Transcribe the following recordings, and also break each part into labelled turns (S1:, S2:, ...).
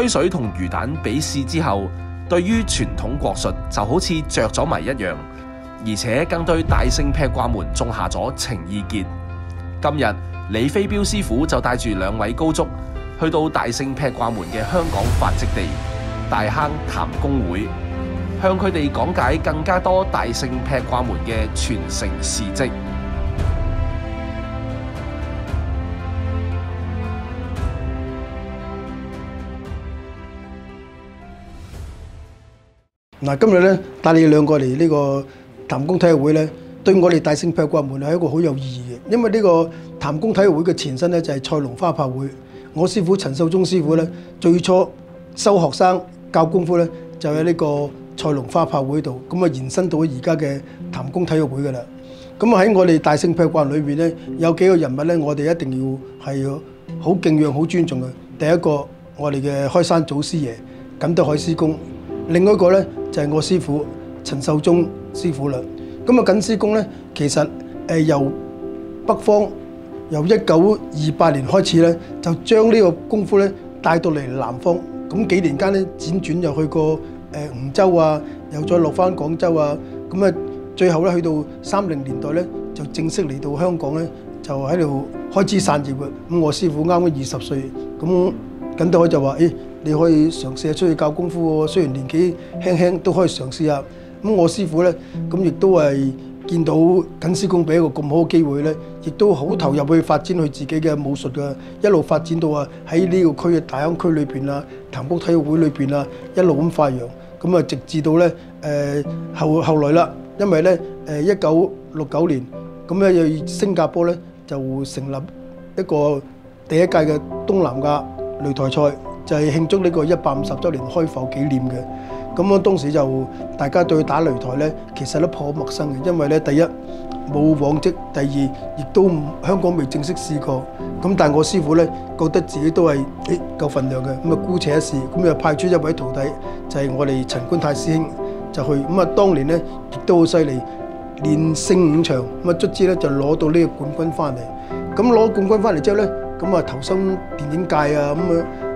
S1: 吹水同魚蛋比試之後，對於傳統國術就好似着咗迷一樣，而且更對大聖劈掛門種下咗情意結。今日李飛鏢師傅就帶住兩位高足去到大聖劈掛門嘅香港发迹地大坑譚公會，向佢哋講解更加多大聖劈掛門嘅传承事迹。
S2: 嗱，今日咧帶你兩個嚟呢個譚公體育會咧，對我哋大聖劈掛門係一個好有意義嘅，因為呢個譚公體育會嘅前身咧就係賽龍花炮會。我師傅陳秀忠師傅咧，最初收學生教功夫咧，就喺呢個賽龍花炮會度，咁啊延伸到而家嘅譚公體育會噶啦。咁喺我哋大聖劈掛裏面咧，有幾個人物咧，我哋一定要係好敬仰、好尊重嘅。第一個，我哋嘅開山祖師爺錦德海師公。另外一個咧就係、我師傅陳秀忠師傅啦。咁啊，緊師公咧，其實誒、由北方由一九二八年開始咧，就將呢個功夫咧帶到嚟南方。咁幾年間咧，輾轉又去過誒梧州啊，又再落翻廣州啊。咁啊，最後咧去到三零年代咧，就正式嚟到香港咧，就喺度開枝散葉嘅。咁我師傅啱啱二十歲，咁緊德海就話：誒、你可以嘗試下出去教功夫喎，雖然年紀輕輕都可以嘗試下。咁我師傅咧，咁亦都係見到緊師公俾一個咁好嘅機會咧，亦都好投入去發展佢自己嘅武術嘅，一路發展到啊喺呢個區嘅大坑區裏邊啊，譚公體育會裏邊啊，一路咁發揚。咁啊，直至到咧誒後後來啦，因為咧誒一九六九年，咁咧又新加坡咧就成立一個第一屆嘅東南亞擂台賽。就係慶祝呢個一百五十週年開埠紀念嘅，咁我當時就大家對打擂台咧，其實都頗陌生嘅，因為咧第一冇往績，第二亦都香港未正式試過。咁但係我師傅咧覺得自己都係誒夠份量嘅，咁啊姑且一試，咁就派出一位徒弟，就係我哋陳觀泰師兄就去。咁啊當年咧亦都好犀利，連勝五場，咁啊卒之咧就攞到呢個冠軍翻嚟。咁攞冠軍翻嚟之後咧，咁啊投身電影界啊咁啊。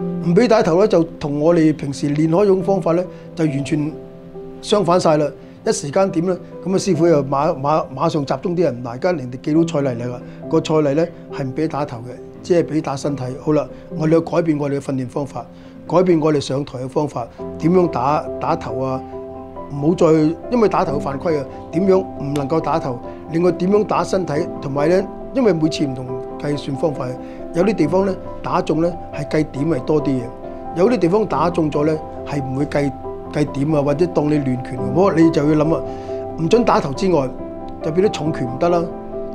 S2: 唔俾打頭咧，就同我哋平時練開種方法咧，就完全相反晒啦！一時間點咧，咁啊師傅又馬馬馬上集中啲人，大家人哋記到賽例嚟啦。個賽例咧係唔俾打頭嘅，即係俾打身體。好啦，我哋要改變我哋嘅訓練方法，改變我哋上台嘅方法，點樣打打頭啊？唔好再因為打頭犯規啊！點樣唔能夠打頭？另外點樣打身體？同埋咧，因為每次唔同計算方法。有啲地方咧打中咧係計點係多啲嘅，有啲地方打中咗咧係唔會計計點啊，或者當你亂拳，咁你就要諗啊，唔准打頭之外，就變咗重拳唔得啦。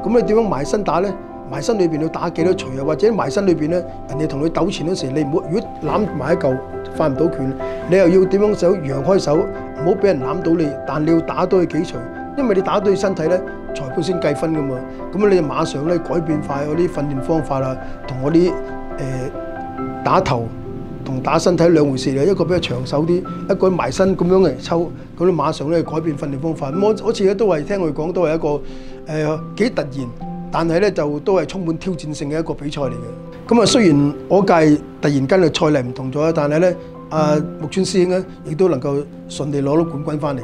S2: 咁你點樣埋身打咧？埋身裏邊要打幾多錘啊？或者埋身裏邊咧，人哋同你糾纏嗰時，你唔好如果攬埋一嚿翻唔到拳，你又要點樣手揚開手，唔好俾人攬到你，但你要打多佢幾錘。因為你打到佢身體咧，裁判先計分噶嘛，咁你就馬上咧改變快嗰啲訓練方法啦，同嗰啲誒打頭同打身體兩回事嚟，一個比較長手啲，一個埋身咁樣嚟抽，咁你馬上咧改變訓練方法。咁我好似咧都係聽佢講，都係一個誒幾突然，但係咧就都係充滿挑戰性嘅一個比賽嚟嘅。咁啊，雖然我屆突然間嘅賽例唔同咗，但係咧阿木村師兄咧亦都能夠順利攞到冠軍翻嚟嘅。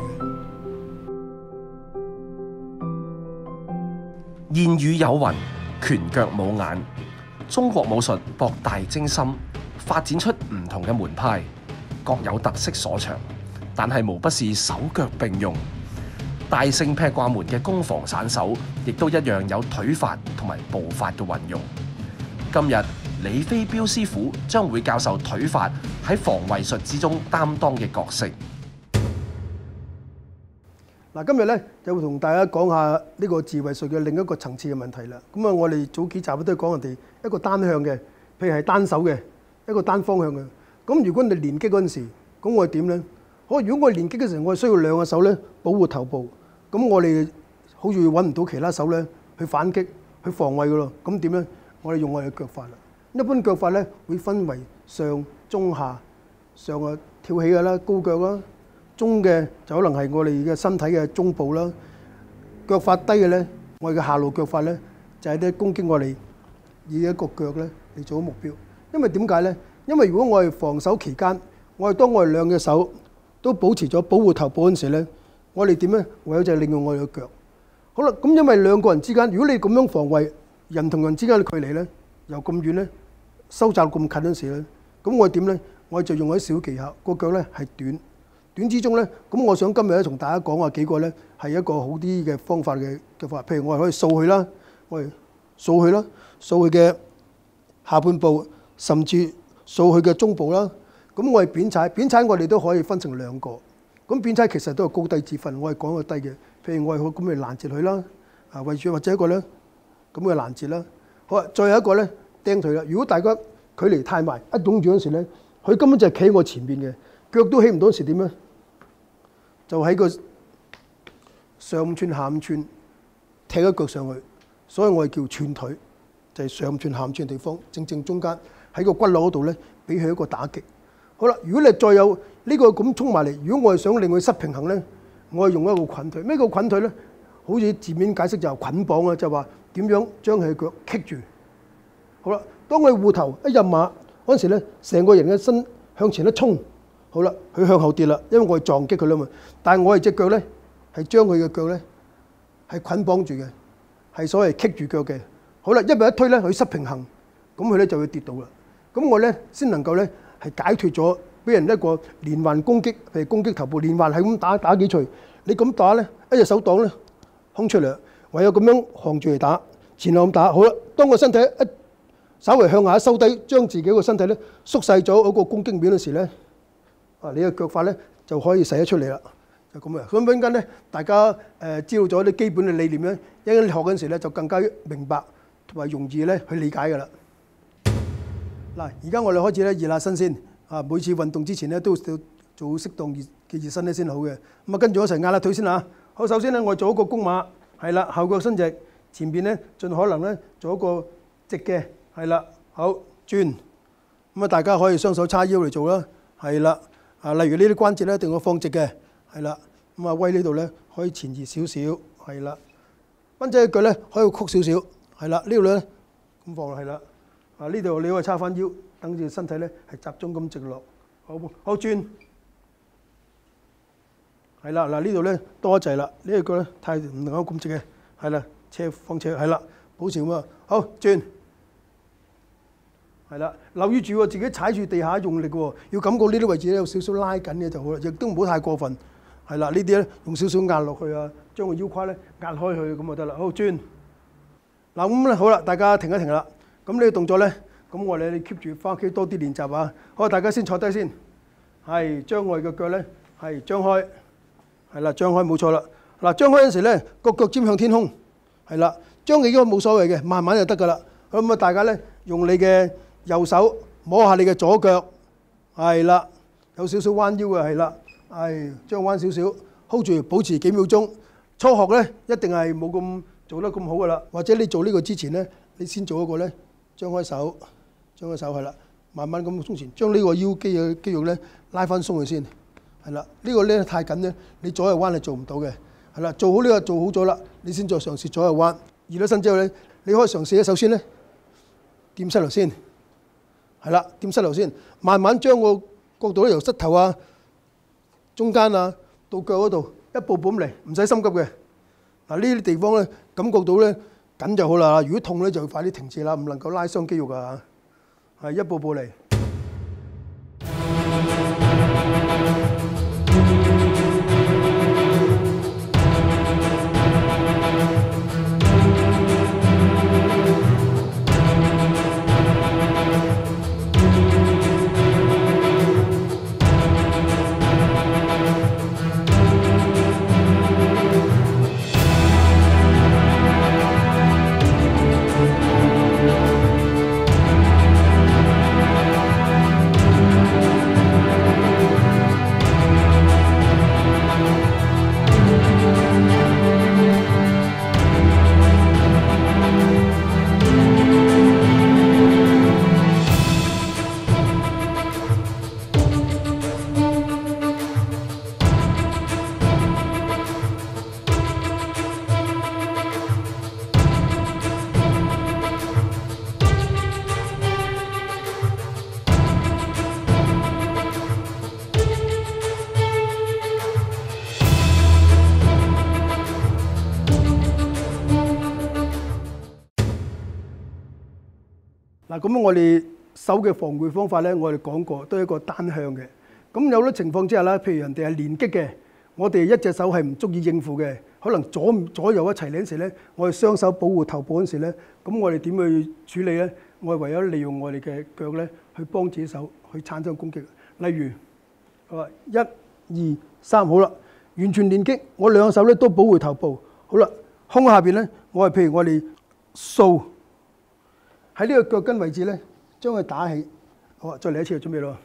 S1: 諺語有云：拳腳冇眼。中國武術博大精深，發展出唔同嘅門派，各有特色所長，但係無不是手腳並用。大聖劈掛門嘅攻防散手，亦都一樣有腿法同埋步法嘅運用。今日李飛鏢師傅將會教授腿法喺防衛術之中擔當嘅角色。
S2: 嗱，今日咧就會同大家講下呢個智慧術嘅另一個層次嘅問題啦。咁啊，我哋早幾集都講人哋一個單向嘅，譬如係單手嘅，一個單方向嘅。咁如果你連擊嗰陣時，咁我係點咧？好，如果我哋練擊嘅時候，我哋需要兩個手咧保護頭部，咁我哋好似揾唔到其他手咧去反擊、去防衛嘅咯。咁點咧？我哋用我哋嘅腳法啦。一般腳法咧會分為上、中、下。上啊跳起嘅啦，高腳啦；中嘅就可能係我哋嘅身體嘅中部啦。腳法低嘅咧，我哋嘅下路腳法咧就係啲攻擊我哋以一個腳咧嚟做目標。因為點解咧？因為如果我哋防守期間，我哋當我哋兩隻手都保持咗保護頭部嗰陣時咧，我哋點咧？唯有就係利用我哋嘅腳。好啦，咁因為兩個人之間，如果你咁樣防衛人同人之間嘅距離咧，又咁遠咧，收窄咁近嗰陣時咧，咁我哋點咧？我哋就用一小技巧，個腳咧係短，短之中咧，咁我想今日咧同大家講下幾個咧係一個好啲嘅方法嘅嘅法，譬如我哋可以掃佢啦，我哋掃佢啦，掃佢嘅下半部，甚至掃佢嘅中部啦。咁我係扁踩，扁踩我哋都可以分成兩個。咁扁踩其實都係高低之分，我係講個低嘅，譬如我係咁嚟攔截佢啦，啊為住或者一個咧咁嘅攔截啦。好啊，再有一個咧釘腿啦。如果大家距離太埋，一擁住嗰時咧。佢根本就係企我前邊嘅，腳都起唔到時點咧？就喺個上五寸下五寸踢一腳上去，所以我哋叫寸腿，就係上五寸下五寸地方，正正中間喺個骨骼嗰度咧，俾佢一個打擊。好啦，如果你再有呢個咁衝埋嚟，如果我係想令佢失平衡咧，我係用一個捆腿。咩叫捆腿咧？好似字面解釋就係捆綁啊，就話點樣將佢腳棘住。好啦，當佢護頭一入馬。嗰陣時咧，成個人嘅身向前一衝，好啦，佢向後跌啦，因為我係撞擊佢啦嘛。但係我係隻腳咧，係將佢嘅腳咧係捆綁住嘅，係所謂棘住腳嘅。好啦，一步一推咧，佢失平衡，咁佢咧就會跌倒啦。咁我咧先能夠咧係解脫咗俾人一個連環攻擊，譬如攻擊頭部連環係咁打打幾錘，你咁打咧，一隻手擋咧，空出嚟，唯有咁樣行住嚟打，前後咁打。好啦，當個身體一稍微向下收低，將自己個身體咧縮細咗嗰個攻擊面嗰時咧，啊，你嘅腳法咧就可以使得出嚟啦，就咁啊。咁陣間咧，大家誒知道咗啲基本嘅理念咧，一陣間學嗰陣時咧就更加明白同埋容易咧去理解㗎啦。嗱，而家我哋開始咧熱下身先，啊，每次運動之前咧都要做適當熱嘅熱身咧先好嘅。咁啊，跟住我一齊壓下腿先嚇。好，首先咧我做一個弓馬，係啦，後腳伸直，前邊咧盡可能咧做一個直嘅。係啦，好轉咁啊！大家可以雙手叉腰嚟做啦。係啦，啊，例如呢啲關節咧，一定要放直嘅。係啦，咁啊，威呢度咧可以前移少少。係啦，蚊仔嘅腳咧可以曲少少。係啦，呢度咧咁放落係啦。啊，呢度你可以叉翻腰，等住身體咧係集中咁直落。好，好轉。係啦，嗱呢度咧多一滯啦。呢個腳咧太唔能夠咁直嘅。係啦，斜放斜係啦，保持咁啊。好轉。係啦，留意住喎，自己踩住地下用力喎，要感覺呢啲位置咧有少少拉緊嘅就好啦，亦都唔好太過分。係啦，呢啲咧用少少壓落去啊，將個腰胯咧壓開去咁就得啦。好轉。嗱咁咧好啦，大家停一停啦。咁呢個動作咧，咁我哋你 keep 住翻屋企多啲練習啊。好，大家先坐低先。係將我哋嘅腳咧係張開，係啦，張開冇錯啦。嗱，張開嗰陣時咧，個腳尖向天空。係啦，張起咗冇所謂嘅，慢慢就得㗎啦。咁啊，大家咧用你嘅右手摸下你嘅左腳，係啦，有少少彎腰嘅，係啦，係將彎少少，hold 住，保持幾秒鐘。初學咧一定係冇咁做得咁好噶啦，或者你做呢個之前咧，你先做一個咧，張開手，張開手係啦，慢慢咁鬆前，將呢個腰肌嘅肌肉咧拉翻鬆佢先，係啦，呢個咧太緊咧，你左右彎係做唔到嘅，係啦，做好呢個做好咗啦，你先再嘗試左右彎，移咗身之後咧，你可以嘗試咧，首先咧掂膝頭先。係啦，掂膝頭先，慢慢將個角度咧由膝頭啊、中間啊到腳嗰度一步步咁嚟，唔使心急嘅。嗱呢啲地方咧感覺到咧緊就好啦，如果痛咧就要快啲停止啦，唔能夠拉傷肌肉㗎。係一步步嚟。咁我哋手嘅防禦方法咧，我哋講過都係一個單向嘅。咁有啲情況之下咧，譬如人哋係連擊嘅，我哋一隻手係唔足以應付嘅，可能左左右一齊嗰陣時咧，我哋雙手保護頭部嗰陣時咧，咁我哋點去處理咧？我哋唯有利用我哋嘅腳咧，去幫自己手去產生攻擊。例如，我話一、二、三，好啦，完全連擊，我兩手咧都保護頭部。好啦，胸下邊咧，我係譬如我哋掃喺呢個腳跟位置咧，將佢打起。好啊，再嚟一次，準備咯。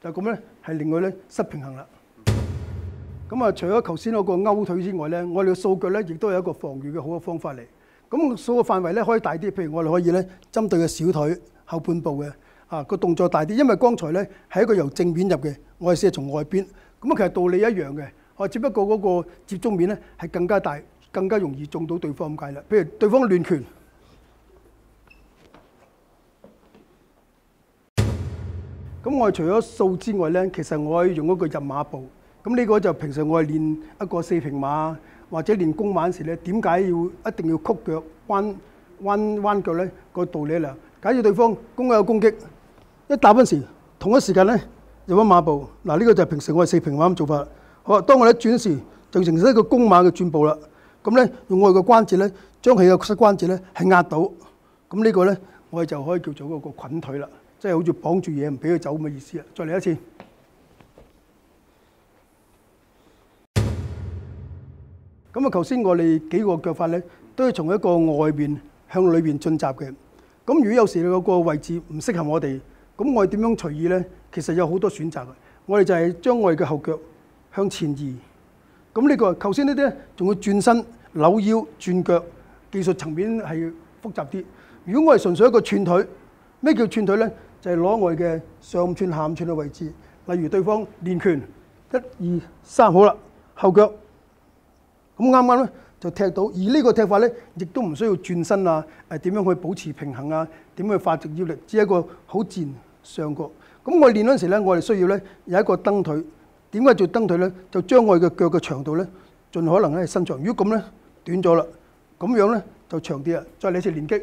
S2: 就咁咧，係令佢咧失平衡啦。咁啊，除咗頭先嗰個勾腿之外咧，我哋嘅掃腳咧，亦都有一個防禦嘅好嘅方法嚟。咁掃嘅範圍咧可以大啲，譬如我哋可以咧針對嘅小腿後半部嘅啊個動作大啲，因為剛才咧係一個由正面入嘅，我哋試係從外邊。咁啊，其實道理一樣嘅，我只不過嗰個接觸面咧係更加大，更加容易中到對方咁解啦。譬如對方亂拳。咁我除咗掃之外咧，其實我可以用一個入馬步。咁呢個就平時我係練一個四平馬或者練弓馬時咧，點解要一定要曲腳彎彎彎腳咧？個道理啦。假如對方攻有攻擊，一打嗰時，同一時間咧入咗馬步。嗱，呢個就係平時我係四平馬咁做法。好，當我一轉時，就形成一個弓馬嘅轉步啦。咁咧用我哋嘅關節咧，將佢嘅膝關節咧係壓到。咁呢個咧，我哋就可以叫做嗰個捆腿啦。即係好似綁住嘢唔俾佢走咁嘅意思啊！再嚟一次。咁啊，頭先我哋幾個腳法咧，都係從一個外邊向裏邊進襲嘅。咁如果有時嗰個位置唔適合我哋，咁我哋點樣隨意咧？其實有好多選擇嘅。我哋就係將我哋嘅後腳向前移。咁呢個頭先呢啲咧，仲要轉身、扭腰、轉腳，技術層面係複雜啲。如果我係純粹一個串腿，咩叫串腿咧？就係攞我嘅上五寸、下五寸嘅位置，例如對方練拳，一二三，好啦，後腳咁啱啱咧就踢到，而呢個踢法咧亦都唔需要轉身啊，誒點樣去保持平衡啊，點去發直腰力，只係一個好自然上角。咁我練嗰陣時咧，我哋需要咧有一個蹬腿。點解做蹬腿咧？就將我嘅腳嘅長度咧，盡可能咧伸長。如果咁咧短咗啦，咁樣咧就長啲啦。再嚟一次連擊。